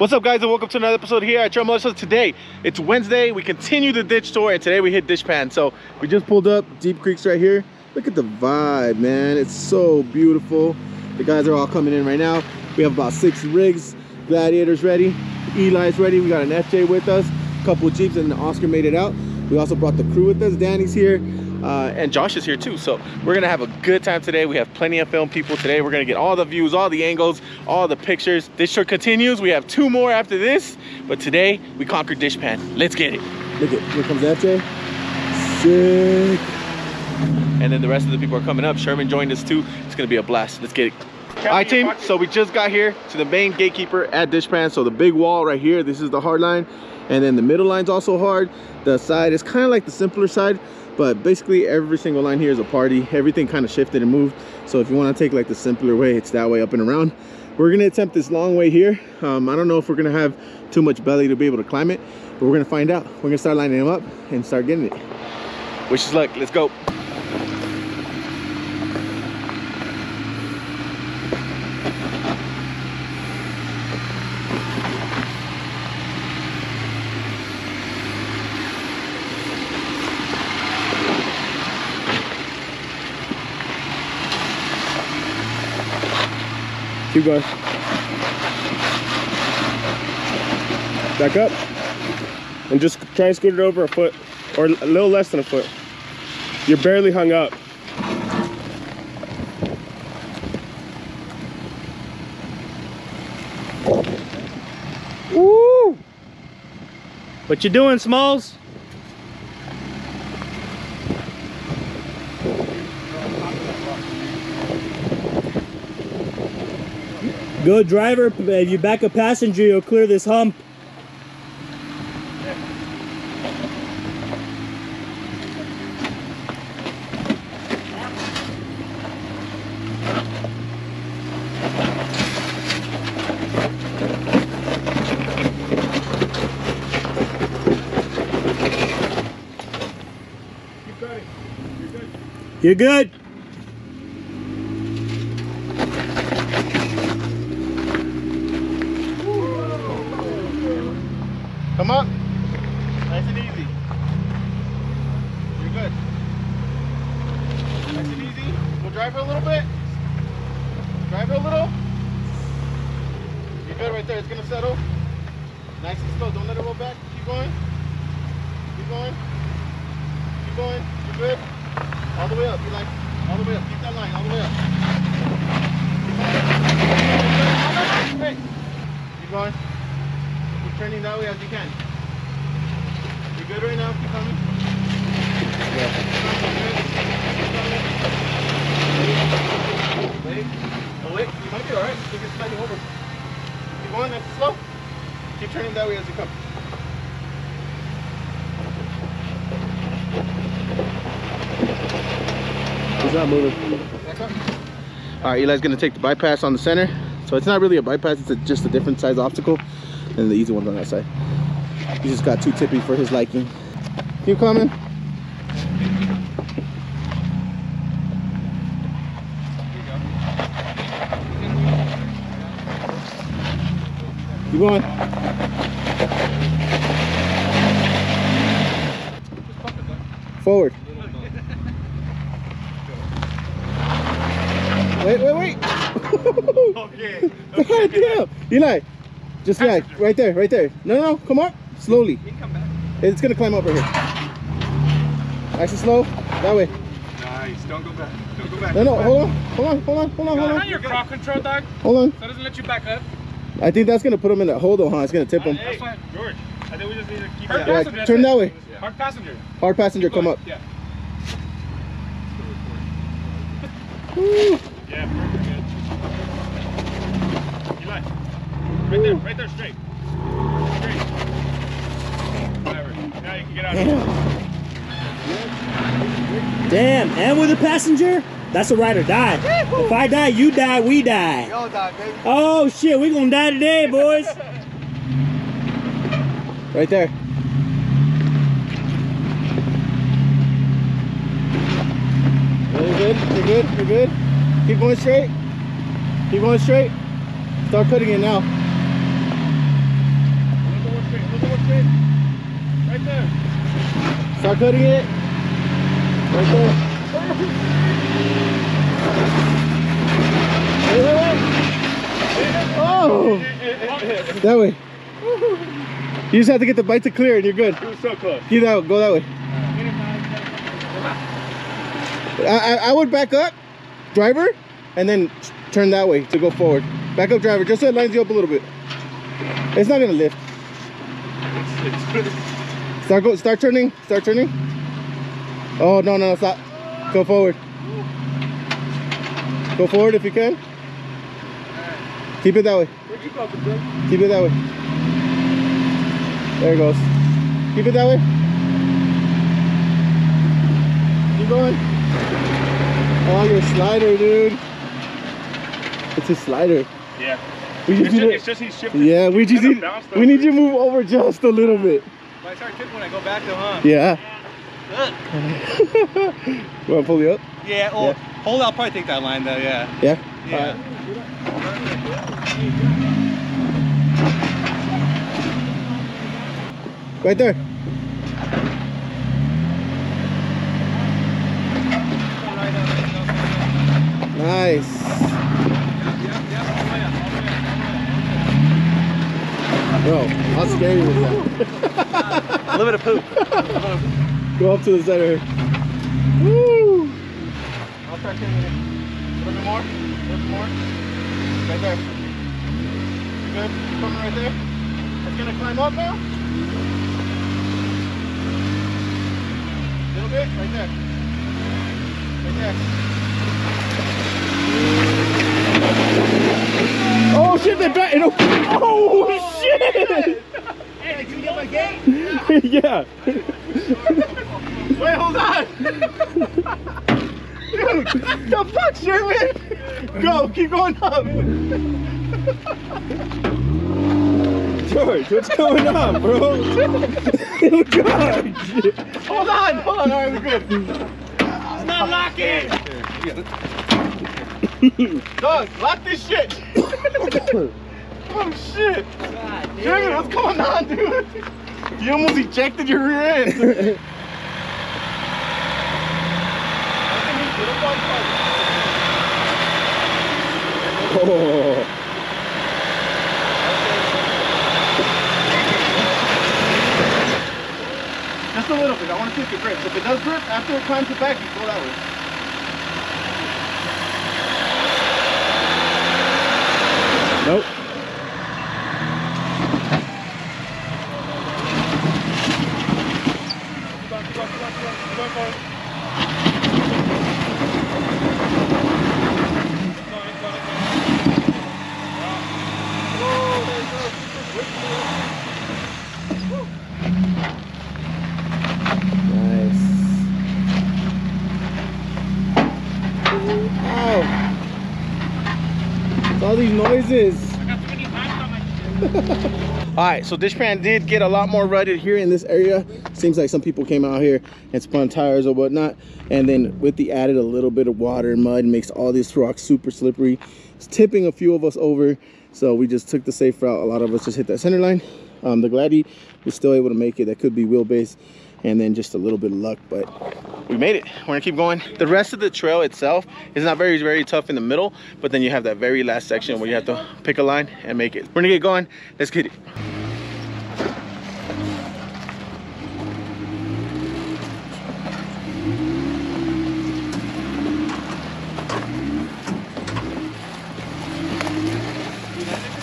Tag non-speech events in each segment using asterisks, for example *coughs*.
What's up guys and welcome to another episode here at Trail Militias. Today, it's Wednesday, we continue the ditch tour and today we hit Dishpan. So we just pulled up, Deep Creek's right here. Look at the vibe, man. It's so beautiful. The guys are all coming in right now. We have about six rigs, Gladiators ready, Eli's ready. We got an FJ with us, a couple Jeeps and Oscar made it out. We also brought the crew with us. Danny's here. Uh, and Josh is here too. So we're gonna have a good time today. We have plenty of film people today. We're gonna get all the views, all the angles, all the pictures. This show continues. We have two more after this, but today we conquered Dishpan. Let's get it. Look at, here comes FJ. Sick. And then the rest of the people are coming up. Sherman joined us too. It's gonna be a blast. Let's get it. All right, team. So we just got here to the main gatekeeper at Dishpan. So the big wall right here, this is the hard line. And then the middle line's also hard. The side is kind of like the simpler side but basically every single line here is a party. Everything kind of shifted and moved. So if you want to take like the simpler way it's that way up and around. We're gonna attempt this long way here. Um, i don't know if we're gonna have too much belly to be able to climb it but we're gonna find out. We're gonna start lining them up and start getting it. Wish us luck. Let's go Keep going. Back up. And just try and scoot it over a foot or a little less than a foot. You're barely hung up. Woo! What you doing, Smalls? Good driver, if you back a passenger, you'll clear this hump. You're good. Drive it a little bit. Drive it a little. You're good right there. It's gonna settle. Nice and slow. Don't let it roll back. Keep going. Keep going. Keep going. You're good. All the way up. You like all the way up. Keep that line all the way up. Hey. Keep going. Keep turning that way as you can. You're good right now? Keep coming. Oh wait, you might be alright. You're sliding over. Keep going, and slow. Keep turning that way as you come. He's not moving. All right, Eli's gonna take the bypass on the center. So it's not really a bypass, it's a, just a different size obstacle than the easy ones on that side. He just got too tippy for his liking. Keep coming. Keep going. Forward. Wait, wait, wait. Okay. *laughs* God damn. Eli, just yeah, right there, right there. No, no, no, come on. Slowly. You can come back. It's gonna climb up right here. Nice and slow. That way. Nice. Don't go back. Don't go back. No, no, hold on. Hold on, hold on, hold on, hold Not on. your crawl control, dog. Hold on. So it doesn't let you back up. I think that's gonna put him in that hold on, huh? It's gonna tip him. That's. George, I think we just need to keep Yeah, turn that way. Hard passenger. Hard passenger, come up. Yeah. Woo. Yeah, perfect. Eli. Right there. Right there, straight. Straight. Whatever. Now you can get out of here. Damn, and with a passenger? That's a ride or die. If I die, you die, we die. Oh shit, we gonna die today, boys. *laughs* right there. You're good, you're good, you're good. Keep going straight. Keep going straight. Start cutting it now. Right there. Start cutting it. Right there. Oh! That way. You just have to get the bite to clear and you're good. He was so close. Get out, go that way. I, I, I would back up, driver, and then turn that way to go forward. Back up, driver, just so it lines you up a little bit. It's not gonna lift. Start go, start turning, start turning. Oh no, no, no, stop. Go forward. Go forward if you can. Keep it that way. Where'd you go, bro? Keep it that way. There it goes. Keep it that way. Keep going. Oh, your slider, dude. It's a slider. Yeah. We It's just just, need it's to, just he's shifting. yeah, we just need, we need you to move over just a little bit. But I start tipping when I go back to huh? Yeah. Ugh. *laughs* you want to pull you up? Yeah, Yeah. Hold I'll probably take that line though, yeah. Yeah. Yeah. Right there. Nice. Bro, how scary was that? A little bit of poop. *laughs* Go up to the center. Woo! I'll start taking it. A little bit more. A more. Right there. You good? Coming right there? It's gonna climb up now. little bit. Right there. Right there. Oh shit, they back. Oh, oh shit! Hey, can you get my gate? *laughs* yeah. Wait, hold on. *laughs* Dude, the fuck, Sherman? Go, keep going up. George, what's going on, bro? *laughs* Oh, God. Hold on. Hold on. All right, we're good. It's not locking. Doug, lock this shit. *coughs* oh shit. Dude, what's going on, dude? You almost ejected your rear end. *laughs* Oh. *laughs* Just a little bit. I want to see if it grips. If it does grip, after it climbs it back, you go that way. Nope. Keep on, keep on, keep on, keep on. Keep on going. Keep going, keep going, keep going. Whoa, there you go. Wait for it. Nice. Ow. It's all these noises. All right, so Dishpan did get a lot more rutted here in this area. Seems like some people came out here and spun tires or whatnot. And then with the added a little bit of water and mud makes all these rocks super slippery. It's tipping a few of us over. So we just took the safe route. A lot of us just hit that center line. Um, the Gladdy was still able to make it. That could be wheelbase and then just a little bit of luck, but we made it. We're gonna keep going. The rest of the trail itself is not very, very tough in the middle, but then you have that very last section where you have to pick a line and make it. We're gonna get going. Let's get it.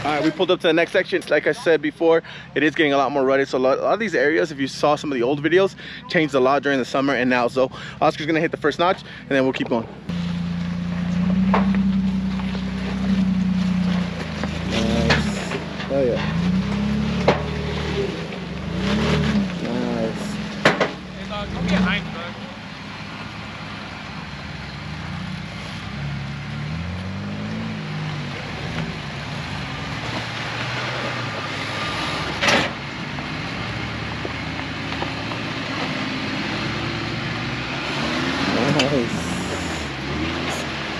All right, we pulled up to the next section. Like I said before, it is getting a lot more rutted. So a lot, a lot of these areas, if you saw some of the old videos, changed a lot during the summer and now. So Oscar's gonna hit the first notch and then we'll keep going. Nice. Oh yeah. Nice. Hey, dog, don't be a Heinz, bud. Nice.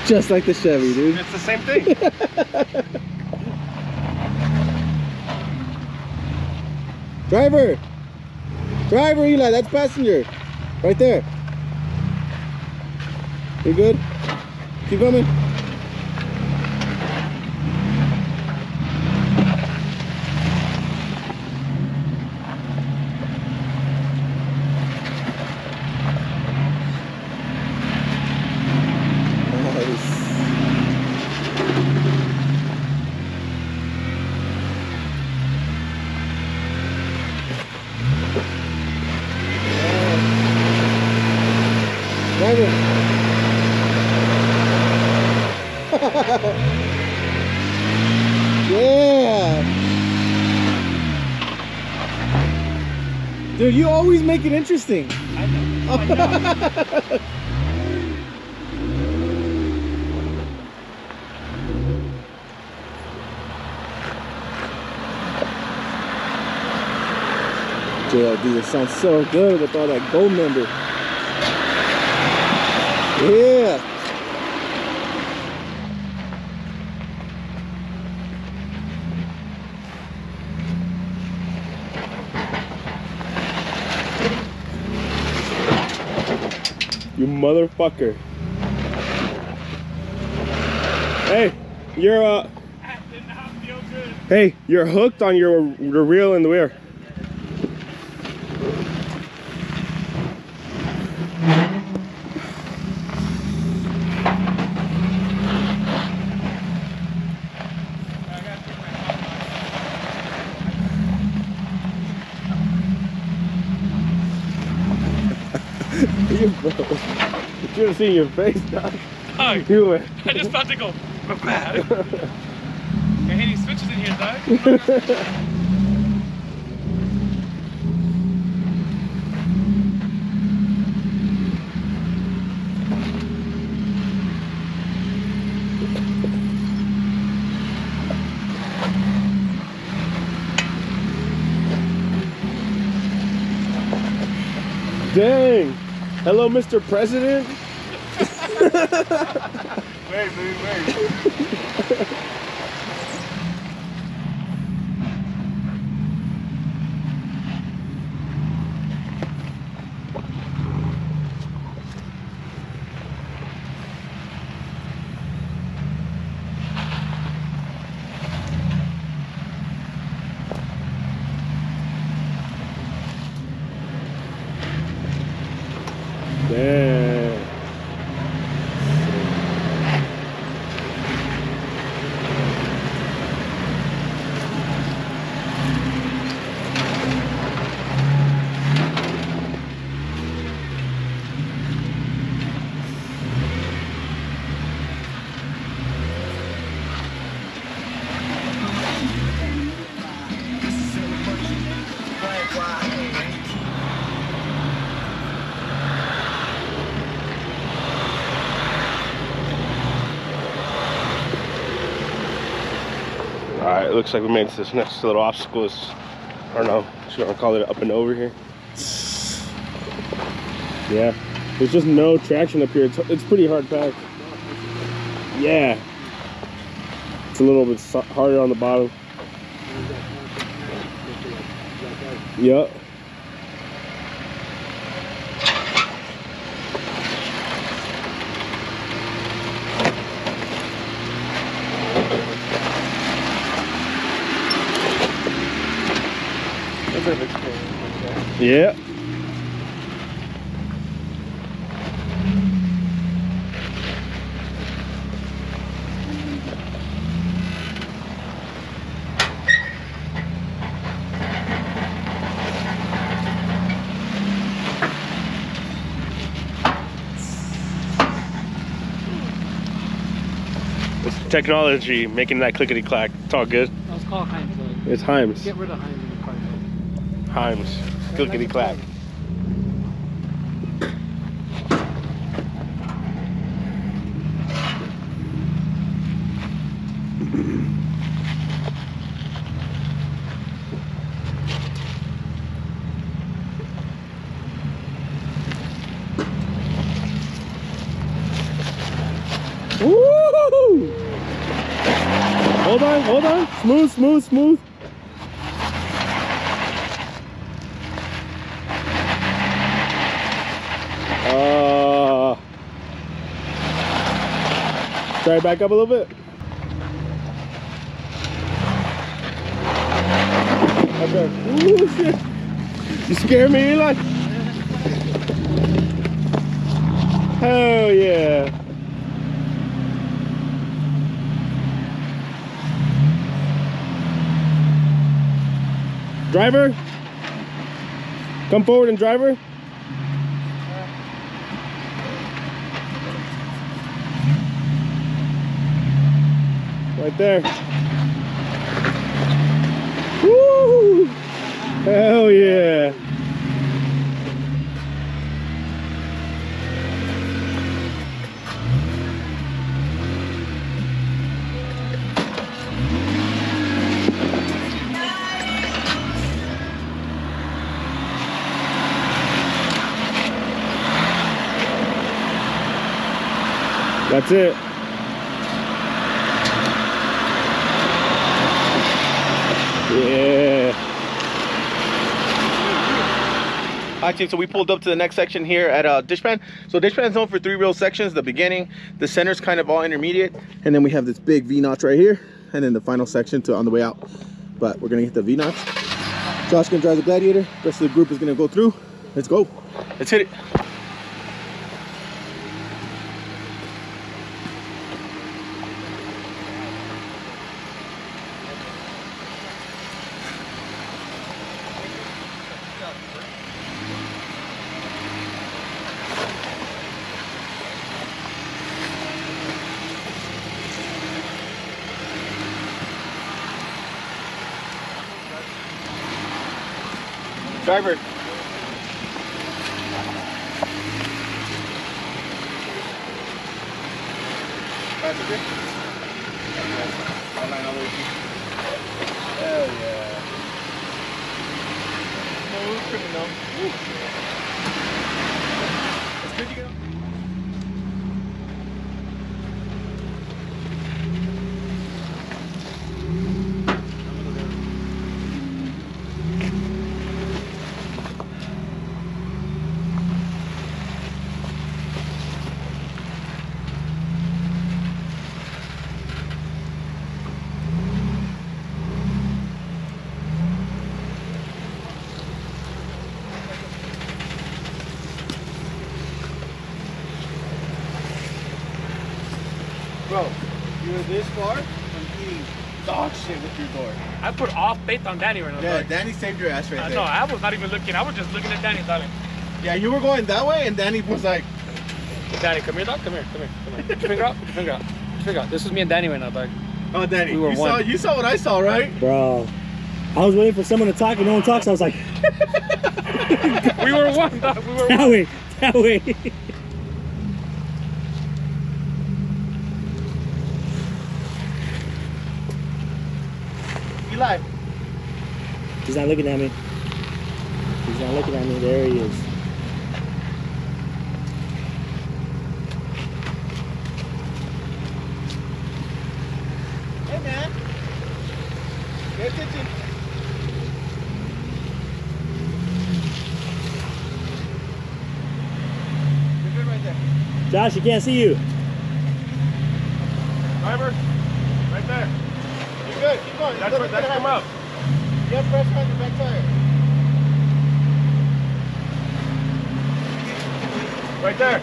Just like the Chevy, dude. It's the same thing. *laughs* Driver! Driver, Eli, that's passenger. Right there. You good? Keep coming. Nice. Driver. Yeah. Dude, you always make it interesting. *laughs* JLD, it sounds so good with all that gold member. Yeah. You motherfucker. Hey, you're uh. Hey, you're hooked on your your reel in the rear. you bro. You should have seen your face, dog. Dog, *laughs* You went. I just about to go bad. *laughs* You're hitting switches in here, dog. Dang. Hello, Mr. President. *laughs* Wait, wait, wait. Dang. All right, looks like we made this next little obstacle. It's, I don't know, should I call it up and over here? Yeah, there's just no traction up here. It's, it's pretty hard packed. Yeah, it's a little bit harder on the bottom. Yep. Yeah. It's technology making that clickety clack. It's all good. Let's call Heinz. uh, It's Heims. Get rid of Heinz in the car. Heims. Clickety clack. Hold on, hold on. Smooth, smooth, smooth. It back up a little bit. Okay. Ooh, shit. You scare me, Eli? Hell yeah. Driver? Come forward and driver. Right there. Woo! Hell yeah. That's it. Yeah. So we pulled up to the next section here at uh, Dishpan. So Dishpan's known for three real sections: the beginning, the center's kind of all intermediate, and then we have this big V notch right here, and then the final section to on the way out. But we're gonna hit the V notch. Josh gonna drive the Gladiator. The rest of the group is gonna go through. Let's go. Let's hit it. Driver. Passenger. All nine all the way through. Hell yeah. Smooth criminal. Woo. This far from eating dog shit with your door. I put all faith on Danny right now. Yeah, dog. Danny saved your ass right I there. know, I was not even looking. I was just looking at Danny, darling. Yeah, you were going that way, and Danny was like, Danny, come here, dog. Come here, come here, come here. Put your finger out. Put your finger out. Put finger out. This is me and Danny right now, dog. "Oh, Danny, We were you one. saw you saw what I saw, right?" Bro. I was waiting for someone to talk and no one talks. I was like, *laughs* We were one, dog. We were that one. way, that way. *laughs* Eli, He's not looking at me. He's not looking at me. There he is. hey man, pay attention. You're good right there. Josh, you can't see you. Driver, right there. You're good. Keep going. That's You're right. good. That's come up. You have pressure on your back tire. Right there.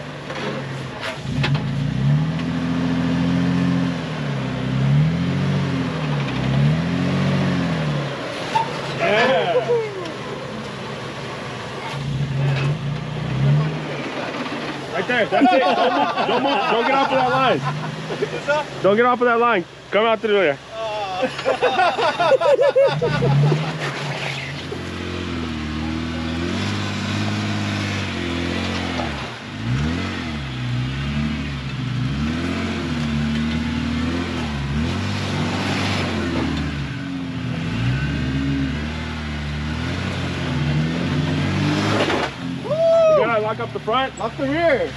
Right there. That's it. Don't move. *laughs* Don't move. Don't get off of that line. Don't get off of that line. Come out through oh. *laughs* there. front? Lock the rear.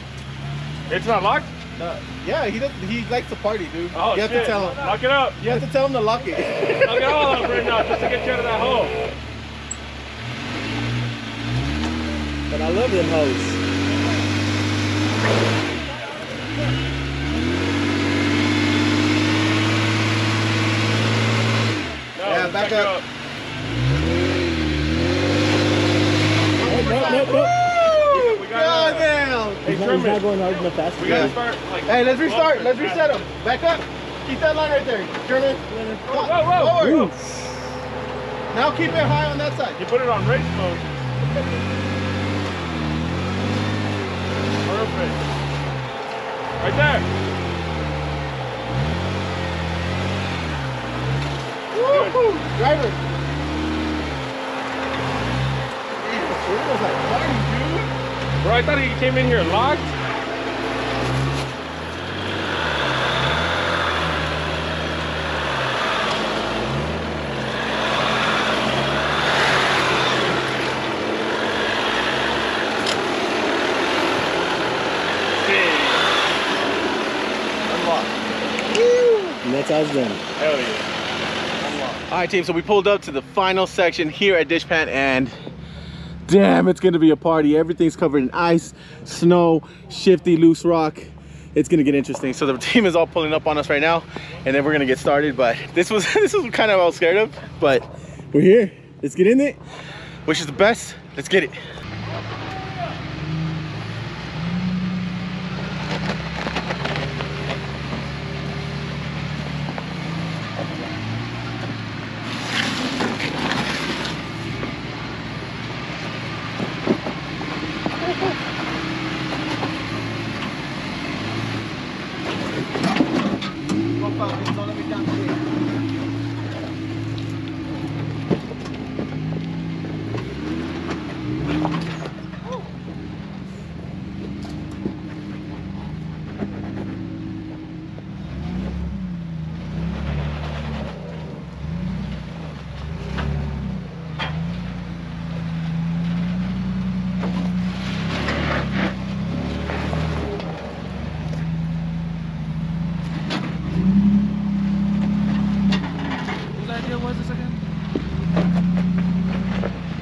It's not locked? No. Yeah, he does, he likes to party, dude. Oh, you have shit. to tell him. Lock it up. You have to tell him to lock it. lock it all up right now just to get you out of that hole. But I love them hoes. back, back up. up. Oh, no, no, no. He's not, he's not going hard enough fast. we gotta start like. Hey, let's restart. Let's reset him. Back up. Keep that line right there. German. Whoa, whoa, whoa. Forward. Now keep it high on that side. You put it on race mode. Perfect. Right there. Woo-hoo. Driver. Damn, it was like party, dude. Bro, I thought he came in here locked. And that's how it's done. Hell yeah. All right, team. So we pulled up to the final section here at Dishpan, and damn, it's gonna be a party. Everything's covered in ice, snow, shifty, loose rock. It's gonna get interesting. So the team is all pulling up on us right now, and then we're gonna get started. But this was *laughs* this was kind of all scared of, but we're here. Let's get in it. Wish us the best. Let's get it.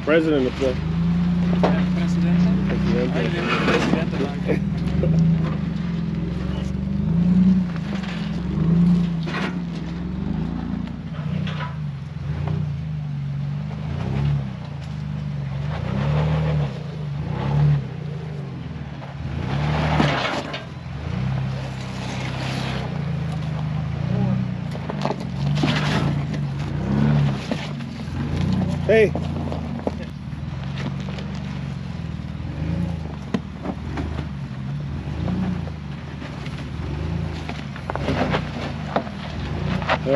President of the. Hey.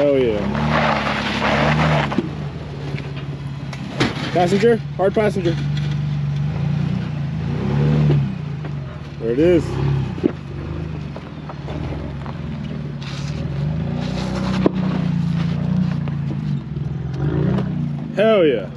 Hell yeah. Passenger, hard passenger. There it is. Hell yeah.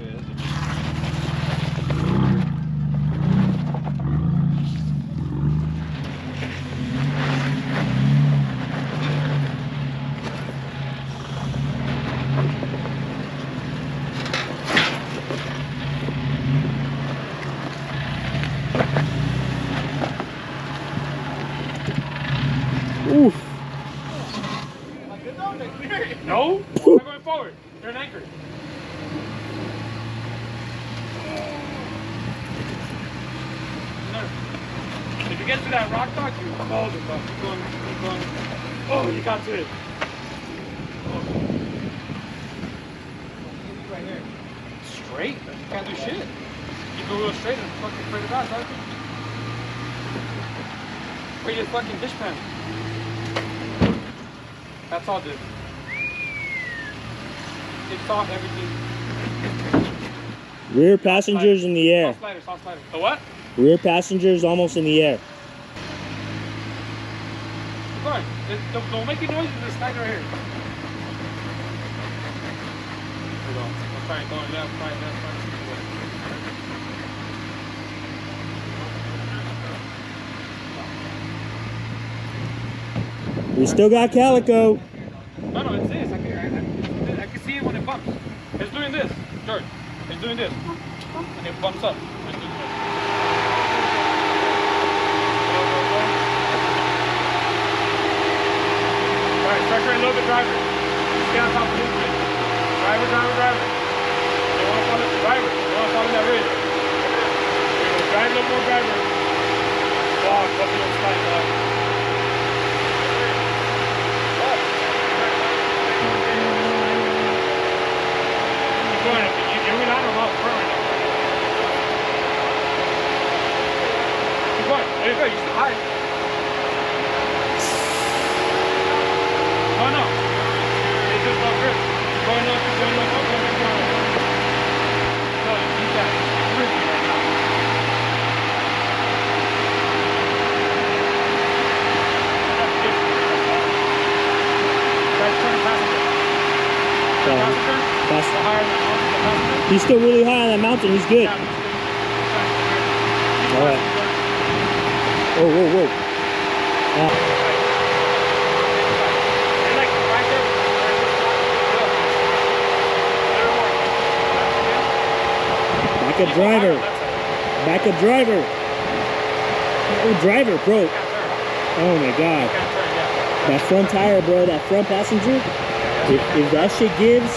Oof. No, we're going forward. They're an anchor. No. If you get to that rock dock, you oh the fuck. Keep going, keep going. Oh, you got to it. Right here. Straight? You can't do shit. You go real straight and fucking pray to God, dog. Where your fucking dishpan? That's all, dude. It's off everything. Rear passengers in the air. Soft slider, soft slider. The what? Rear passengers almost in the air. Keep going. It- Don't, don't make any noise. There's a snag right here. There we go. Let's try it going left, right, left, right. We still got Calico. No, no, it's this. I can, I, I, I can see it when it bumps. It's doing this, George. It's doing this. And it bumps up. little bit, driver. Stay on top of this bit. Driver, driver, driver. They want to follow the driver. They want to follow that ridge. Drive a little more, driver. Dog, fucking on spine, dog. Keep. You're going out of love firm. Keep going. There you go. You still high. He's still really high on that mountain. He's good. Yeah. All right. Whoa, whoa, whoa. Ah, And like right there, right there. back up driver. Back up driver. Oh, driver, bro. Oh my god. That front tire, bro. That front passenger. If, if that shit gives,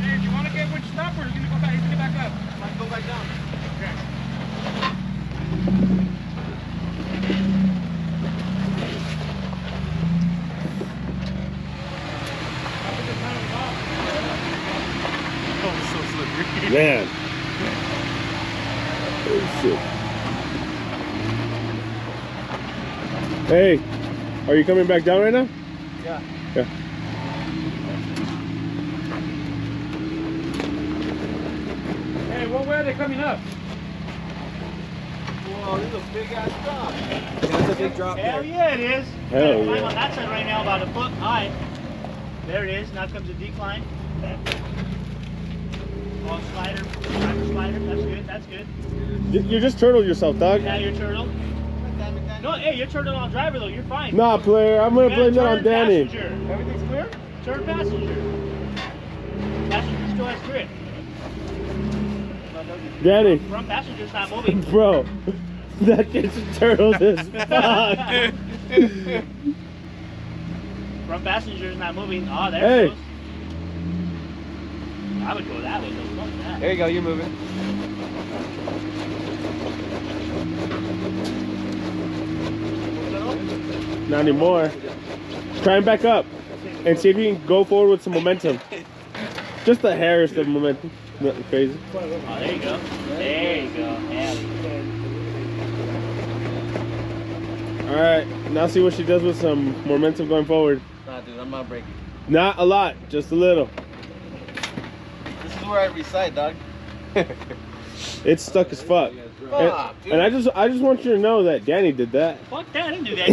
Hey, do you want to get which stop or are you gonna go back? He's gonna back up. Might go back down. Okay. Man. Oh shit. Hey, are you coming back down right now? Yeah. Yeah. Hey, what way are they coming up? Whoa, this is a big ass drop. That's a big drop hell there. yeah, it is. Hell Climb yeah. on that side right now about a foot high. There it is. Now comes a decline. Oh, slider, driver slider. That's good. That's good. You you just turtled yourself, dog. Now your turtle. No, hey, you're turning on driver though. You're fine. Nah, player, I'm gonna You blame that gotta on turn Danny. passenger. Everything's clear? Turn passenger. Passenger still has grip. Danny, Front passenger's not moving. *laughs* bro, that shit's turtled as *laughs* fuck. Front passenger's not moving. Oh, there Hey. it goes. I would go that way though. Fuck that. There you go, you're moving. Not anymore. Try and back up and see if you can go forward with some momentum. Just the hair is the momentum. Nothing crazy. Oh, there you go. There you go. Yeah. All right, now see what she does with some momentum going forward. Nah, dude, I'm not breaking. Not a lot, just a little. This is where I recite, dog. *laughs* It's stuck as fuck. Fuck, And, and I just, I just want you to know that Danny did that. Fuck that. I didn't do that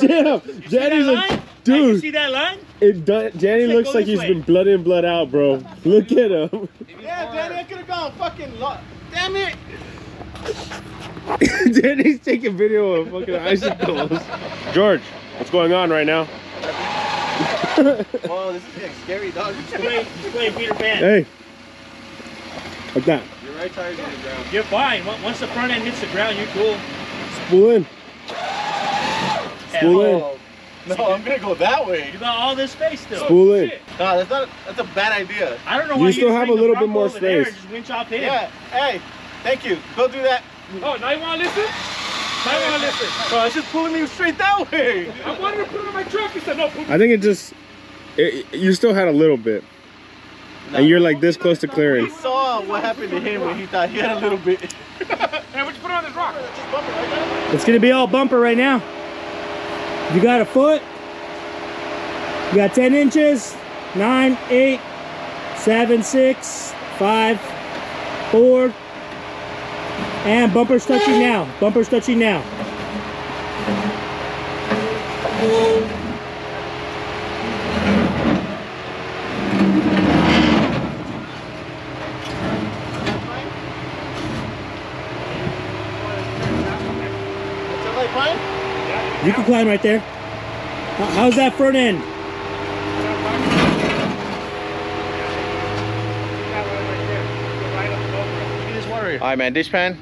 shit. *laughs* Damn, See that Danny's line? a Hey, you dude. see that line? It Danny Let's looks like this he's way. been blood in, blood out, bro. Look at him. Yeah, Danny, I could have gone fucking lot. Damn it! *laughs* Danny's taking video of fucking icicles. George, what's going on right now? *laughs* Whoa, this is getting scary, dog. He's playing, he's playing Peter Pan. hey, like that. Your right tire's on the ground. You're fine. Once once the front end hits the ground, you're cool. Spool in. Spool in. Oh, no, I'm gonna go that way. You got all this space still. Spool in. Nah, that's not. That's a bad idea. I don't know why You why still didn't have a little bit more Bronco over there space. Just winch off him. Yeah. Hey, thank you. Go do that. Oh, now you want to listen? Now you want to listen? Bro, it's just pulling me straight that way. I wanted to put it on my truck. He said, no, I think it just, it, you still had a little bit. And you're like this close to He clearing. saw what happened to him when he thought he had a little bit. Hey, what you put on this rock? It's gonna be all bumper right now. You got a foot. You got 10 inches. Nine, eight, seven, six, five, four. And bumper's touching now. Bumper's touching now. You can climb right there. How's that front end? All right, man, Dishpan,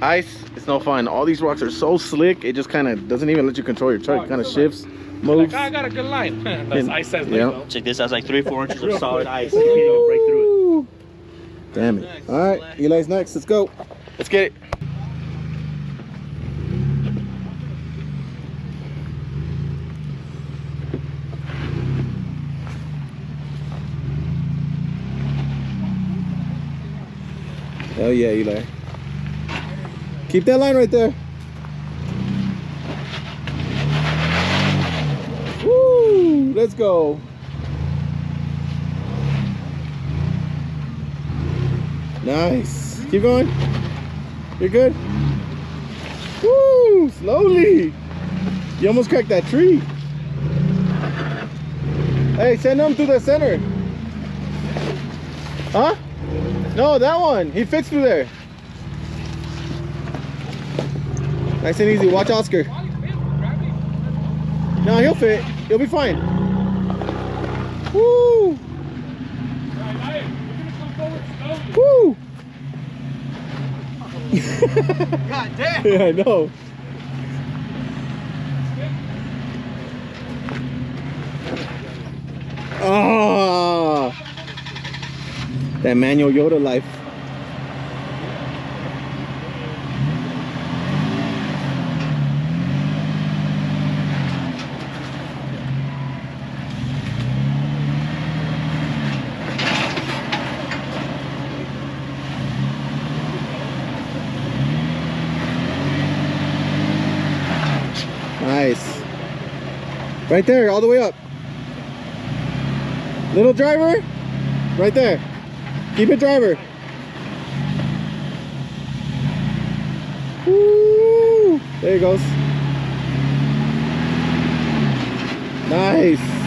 ice, it's no fun. All these rocks are so slick, it just kind of doesn't even let you control your truck. It kind of shifts, moves. Like, ah, I got a good line. *laughs* That's and, ice. Check this out, like three, four inches of solid ice. You can't even break through it. Damn it. All right, Eli's next, let's go. Let's get it. Oh yeah, Eli. Keep that line right there. Woo! Let's go. Nice. Keep going. You're good. Woo! Slowly. You almost cracked that tree. Hey, send him through the center. Huh? No, that one. He fits through there. Nice and easy. Watch Oscar. No, he'll fit. He'll be fine. Woo! Woo! God *laughs* damn. Yeah, I know. Ah, that manual Yota life. Nice. Right there, all the way up. Little driver, right there. Keep it driver. Woo! There he goes. Nice.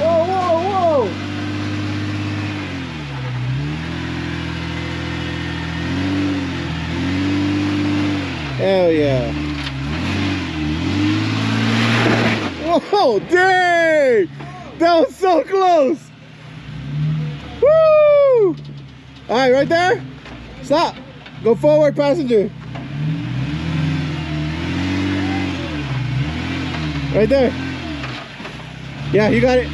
Whoa, whoa, whoa! Hell yeah. Oh, dang! That was so close! Woo! Alright, right there. Stop. Go forward, passenger. Right there. Yeah, you got it.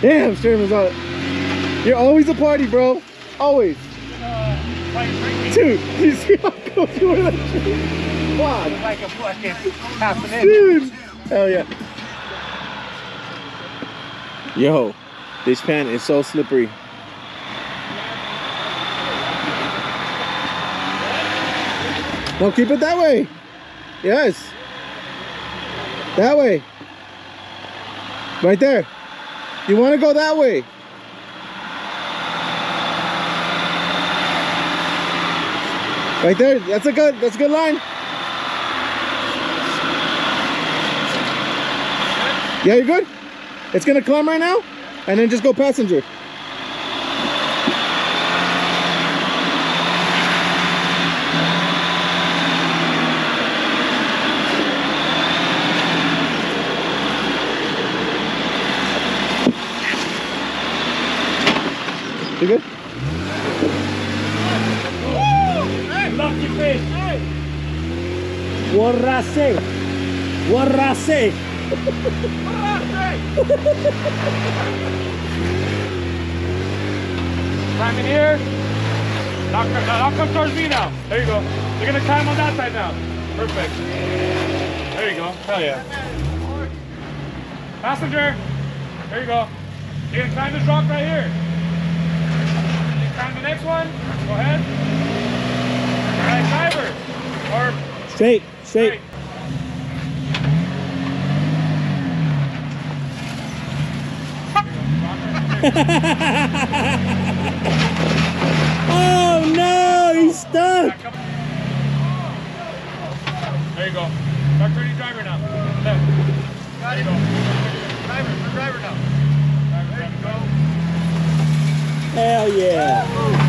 Damn, Sherman's on. You're always a party, bro. Always. Dude, you see how close you tree? Wow. Like a fucking half an inch. Dude. Hell yeah. Yo, this pan is so slippery. No, keep it that way. Yes. That way. Right there. You want to go that way. Right there. That's a good. That's a good line. Yeah, you're good. It's gonna climb right now, and then just go passenger. You good? Warrase. Warrase. Climb in here. Now, come- now come towards me now. There you go. You're gonna climb on that side now. Perfect. There you go. Hell yeah. Passenger. There you go. You can climb this rock right here. You climb the next one. Go ahead. All right, driver. Or Straight, straight. *laughs* straight. Oh no, he's stuck. There you go. Start turning driver now. Left. Got it. Driver, for driver now. Driver, driver, go. Hell yeah.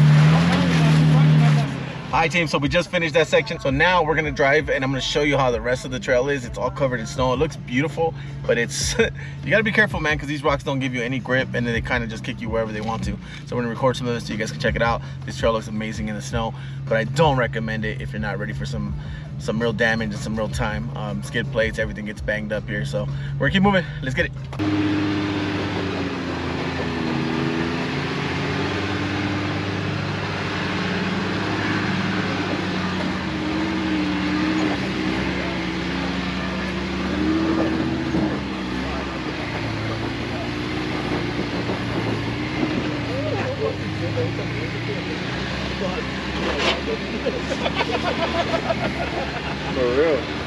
Hi team, so we just finished that section. So now we're gonna drive and I'm gonna show you how the rest of the trail is. It's all covered in snow. It looks beautiful, but it's, *laughs* you gotta be careful man, because these rocks don't give you any grip and then they kind of just kick you wherever they want to. So we're gonna record some of this so you guys can check it out. This trail looks amazing in the snow, but I don't recommend it if you're not ready for some some real damage and some real time. Um, skid plates, everything gets banged up here. So we're gonna keep moving, let's get it. For real.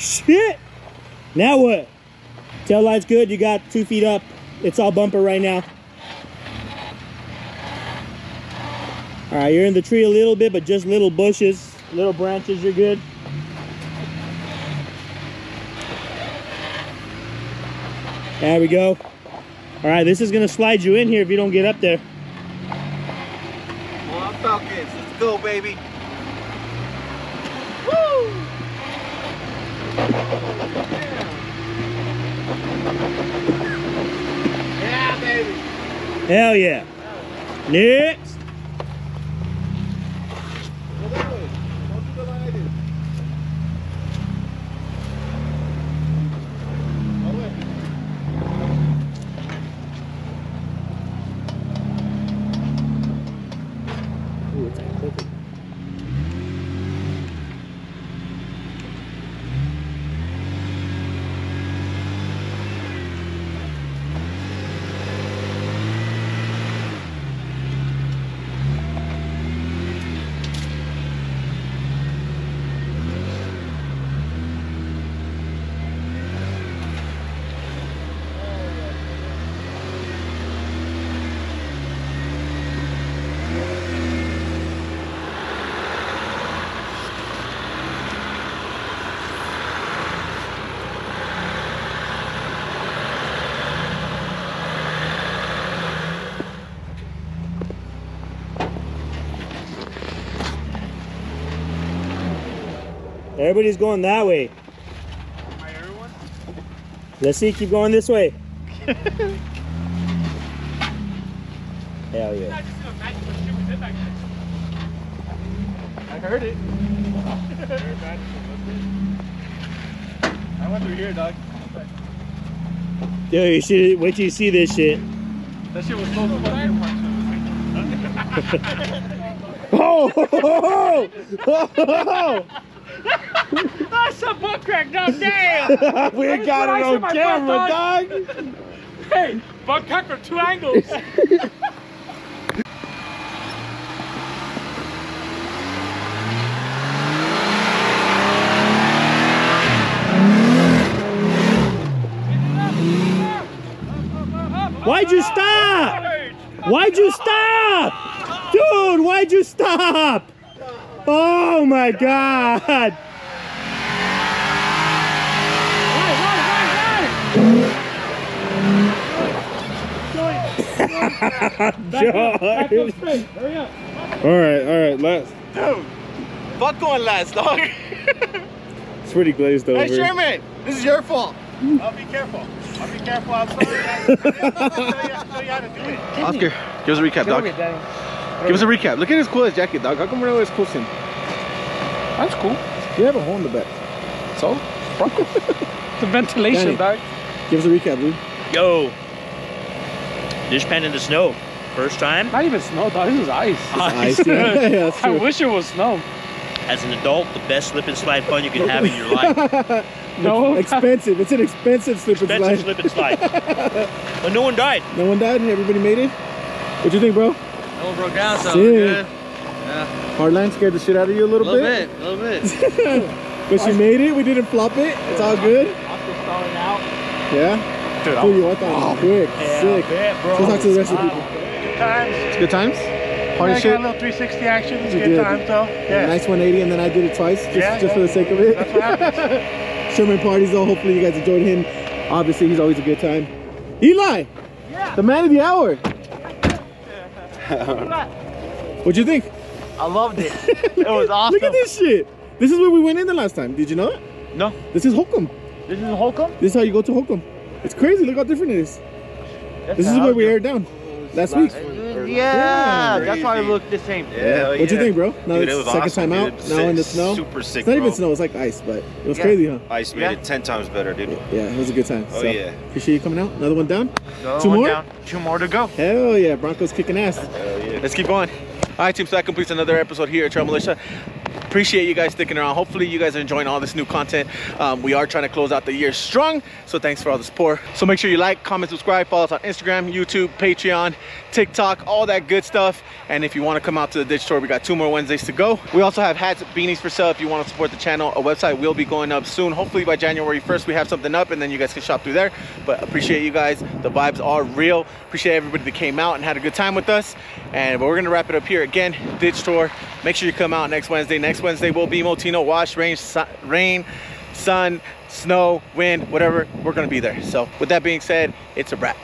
Shit. Now what? Tail light's good. You got two feet up. It's all bumper right now. All right, you're in the tree a little bit, but just little bushes, little branches, you're good. There we go. All right, this is gonna slide you in here if you don't get up there. Come on, Falcons, let's go, baby. Hell yeah. Next. Everybody's going that way. Let's see, keep going this way. *laughs* Hell yeah. I heard it. *laughs* I went through here, dog. Yo, you should wait till you see this shit. That shit was so fun. *laughs* Oh, oh, oh, That's a butt crack, dog. Damn. *laughs* we got it on camera, butt, dog. hey, butt crack from two angles. *laughs* Why'd you stop? Why'd you stop? Dude, why'd you stop? Oh my god. *laughs* George. Hurry up. All right, all right. Last. Dude, fuck going last, dog. *laughs* It's pretty glazed over. hey, Sherman, this is your fault. I'll be careful. I'll be careful. *laughs* I'll show you how to show you how to do it. Oscar, give us a recap, dog. Give us a recap. Look at his cool jacket, dog. How come we're not as cool as him? That's cool. You have a hole in the back. So? *laughs* The ventilation, Danny. dog. Give us a recap, dude. Yo. Dishpan in the snow. First time. Not even snow, dog. This is ice. Ice, yeah. *laughs* *laughs* yeah, I wish it was snow. As an adult, the best slip and slide fun you can have in your life. No. expensive. It's an expensive slip and slide. Expensive slide. slip and slide. but no one died. No one died. Everybody made it. What you think, bro? No one broke down, so Shit. we're good. Hardline scared the shit out of you a A little, little bit, a little bit. *laughs* but she made it. We didn't flop it. It's all good. After starting out. Yeah. Dude, Cool, you oh. I thought it was quick. Sick. Yeah, bro. So talk to the rest of the people. times. It's good times. Party I got a little 360 action. It's good did. times though. Yeah. Nice 180, and then I did it twice, just, Yeah, just for the sake of it. That's what happens. *laughs* Sherman parties though. Hopefully you guys enjoyed him. Obviously he's always a good time. Eli, Yeah. the man of the hour. *laughs* What'd you think? I loved it. *laughs* It was awesome. Look at this shit. This is where we went in the last time. Did you know it? No. This is Holcomb. This is Holcomb? This is how you go to Holcomb. It's crazy. Look how different it is. This is where we aired down last week. Yeah, Yeah. that's why it looked the same. Yeah. What'd you think, bro? Now Dude, it's it was second awesome, time out. dude. Now in the snow. Super sick, It's not even snow. It's like ice, but it was Yeah. crazy, huh? Ice made Yeah. it 10 times better, dude. Yeah, it was a good time. Oh, so, yeah. Appreciate you coming out. Another one down. Another Two one more? down. Two more to go. Hell yeah, Broncos kicking ass. Hell yeah. Let's keep going. All right, team, so that completes another episode here at Trail Militia. Appreciate you guys sticking around. Hopefully, you guys are enjoying all this new content. Um, we are trying to close out the year strong, so thanks for all the support. So make sure you like, comment, subscribe, follow us on Instagram, YouTube, Patreon, TikTok, all that good stuff. And if you want to come out to the ditch tour, we got two more Wednesdays to go. We also have hats, beanies for sale if you want to support the channel. A website will be going up soon. Hopefully by January 1st, we have something up, and then you guys can shop through there. But appreciate you guys. The vibes are real. Appreciate everybody that came out and had a good time with us. And but we're gonna wrap it up here again. Ditch tour. Make sure you come out next Wednesday. Next Wednesday will be Motino Wash, rain, sun, rain, sun, snow, wind, whatever. We're gonna be there. So with that being said, it's a wrap.